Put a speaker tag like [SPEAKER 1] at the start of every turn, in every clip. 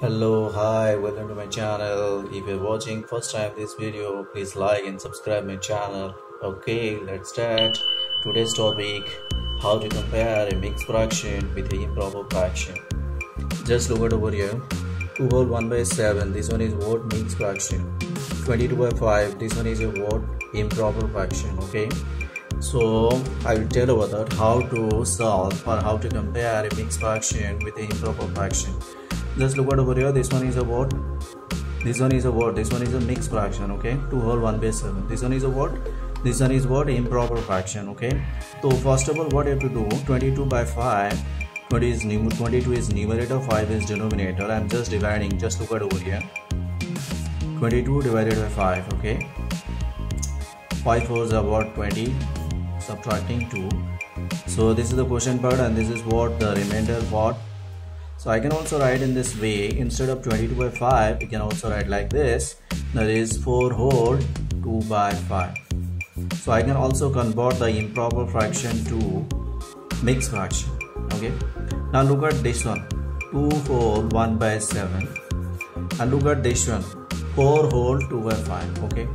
[SPEAKER 1] hello hi welcome to my channel. If you're watching first time this video please like and subscribe my channel. Okay let's start today's topic how to compare a mixed fraction with an improper fraction. Just look at over here. 2 whole 1 by 7 this one is what mixed fraction. 22 by 5 this one is a what improper fraction okay? So i will tell about that how to solve or how to compare a mixed fraction with an improper fraction just look at over here. This one is a what this one is a what this one is a mixed fraction okay? 2 whole 1 base 7 this one is a what this one is what improper fraction okay? So first of all what you have to do 22 by 5 20 is 22 is numerator 5 is denominator. I'm just dividing just look at over here. 22 divided by 5 okay? 5 fours are what 20 subtracting 2 so this is the question part and this is what the remainder part so I can also write in this way instead of 22 by 5 you can also write like this that is 4 whole 2 by 5 so I can also convert the improper fraction to mixed fraction okay? Now look at this one 2 whole 1 by 7 and look at this one 4 whole 2 by 5 okay?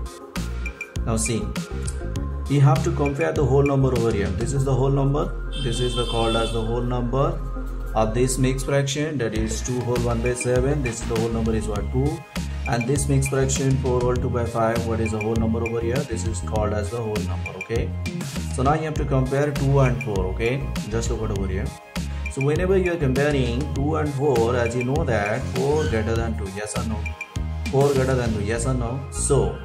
[SPEAKER 1] Now see we have to compare the whole number over here. This is the whole number this is the called as the whole number of this mixed fraction that is 2 whole 1 by 7 this the whole number is what 2 and this mixed fraction 4 whole 2 by 5 what is the whole number over here? This is called as the whole number okay? So now you have to compare 2 and 4 okay? Just look at over here. So whenever you are comparing 2 and 4 as you know that 4 greater than 2 yes or no? 4 greater than 2 yes or no? So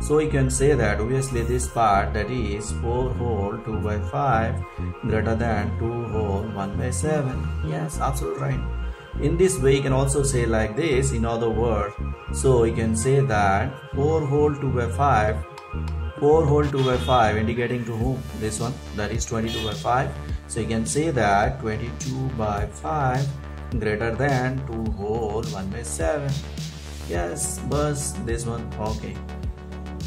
[SPEAKER 1] so you can say that obviously this part that is 4 whole 2 by 5 greater than 2 whole 1 by 7. Yes, absolutely right. In this way you can also say like this in other words. So you can say that 4 whole 2 by 5 4 whole 2 by 5 indicating to whom? This one that is 22 by 5. So you can say that 22 by 5 greater than 2 whole 1 by 7. Yes, bus this one okay